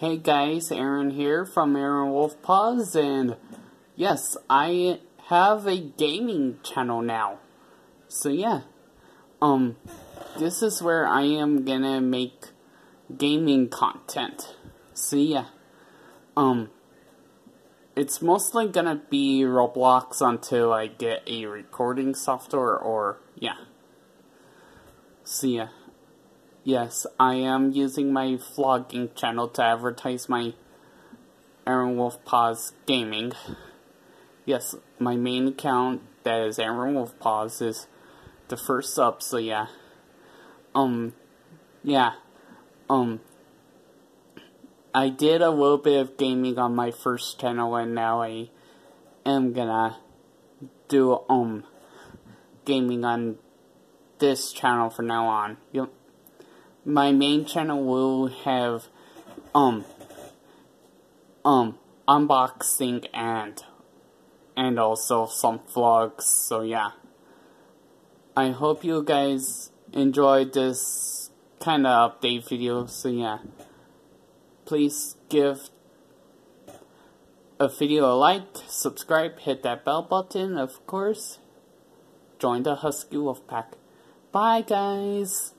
Hey guys, Aaron here from Aaron Wolf Paws, and yes, I have a gaming channel now. So yeah, um, this is where I am gonna make gaming content. So yeah, um, it's mostly gonna be Roblox until I get a recording software or yeah. So yeah. Yes, I am using my vlogging channel to advertise my Aaron Wolf Paws Gaming. Yes, my main account that is Aaron Wolf Paws is the first up, so yeah. Um, yeah. Um, I did a little bit of gaming on my first channel and now I am gonna do, um, gaming on this channel from now on. Yep my main channel will have um um unboxing and and also some vlogs so yeah. I hope you guys enjoyed this kind of update video so yeah. Please give a video a like subscribe hit that bell button of course. Join the Husky Wolf Pack bye guys